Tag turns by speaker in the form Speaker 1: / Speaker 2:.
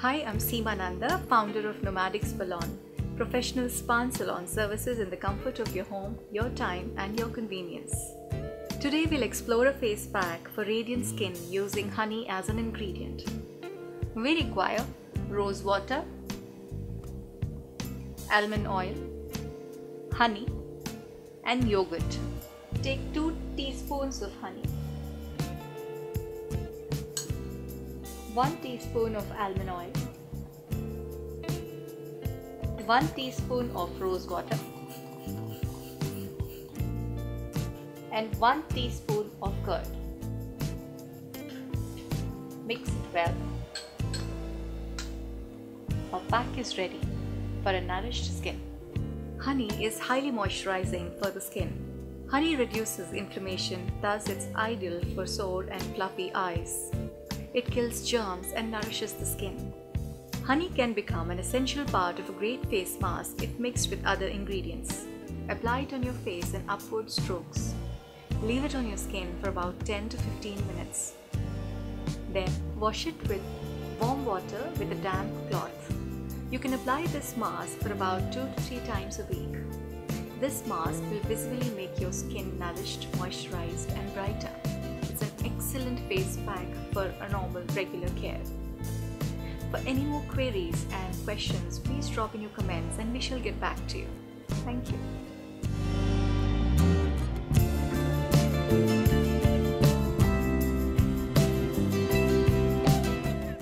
Speaker 1: Hi, I'm Seema Nanda, founder of Nomadic Salon, professional spa salon services in the comfort of your home, your time, and your convenience. Today, we'll explore a face pack for radiant skin using honey as an ingredient. We require rose water, almond oil, honey, and yogurt. Take 2 teaspoons of honey, 1 teaspoon of almond oil, 1 teaspoon of rose water, and 1 teaspoon of curd. Mix it well. Our pack is ready for a nourished skin. Honey is highly moisturizing for the skin. Honey reduces inflammation, thus it's ideal for sore and fluffy eyes. It kills germs and nourishes the skin. Honey can become an essential part of a great face mask if mixed with other ingredients. Apply it on your face in upward strokes. Leave it on your skin for about 10 to 15 minutes. Then wash it with warm water with a damp cloth. You can apply this mask for about 2 to 3 times a week. This mask will visibly make your skin nourished, moisturized, and brighter. Excellent face pack for a normal, regular care. For any more queries and questions, please drop in your comments and we shall get back to you. Thank you.